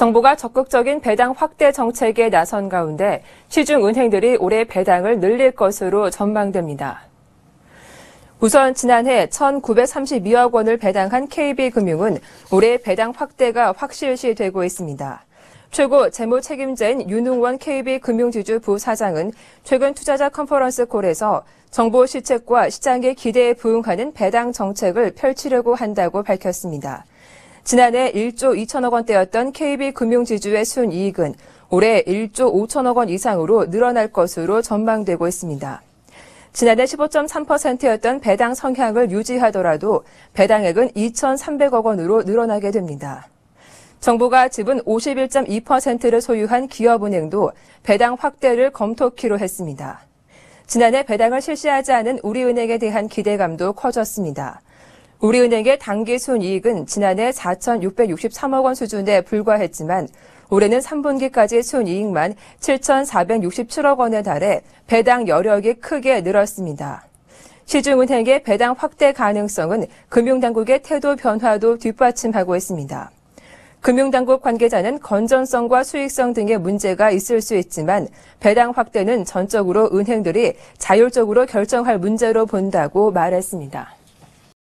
정부가 적극적인 배당 확대 정책에 나선 가운데 시중 은행들이 올해 배당을 늘릴 것으로 전망됩니다. 우선 지난해 1,932억 원을 배당한 KB금융은 올해 배당 확대가 확실시 되고 있습니다. 최고 재무 책임자인 윤웅원 KB금융지주 부사장은 최근 투자자 컨퍼런스 콜에서 정부 시책과 시장의 기대에 부응하는 배당 정책을 펼치려고 한다고 밝혔습니다. 지난해 1조 2천억 원대였던 KB금융지주의 순이익은 올해 1조 5천억 원 이상으로 늘어날 것으로 전망되고 있습니다. 지난해 15.3%였던 배당 성향을 유지하더라도 배당액은 2,300억 원으로 늘어나게 됩니다. 정부가 지분 51.2%를 소유한 기업은행도 배당 확대를 검토키로 했습니다. 지난해 배당을 실시하지 않은 우리은행에 대한 기대감도 커졌습니다. 우리은행의 당기 순이익은 지난해 4,663억 원 수준에 불과했지만 올해는 3분기까지 순이익만 7,467억 원에 달해 배당 여력이 크게 늘었습니다. 시중은행의 배당 확대 가능성은 금융당국의 태도 변화도 뒷받침하고 있습니다. 금융당국 관계자는 건전성과 수익성 등의 문제가 있을 수 있지만 배당 확대는 전적으로 은행들이 자율적으로 결정할 문제로 본다고 말했습니다.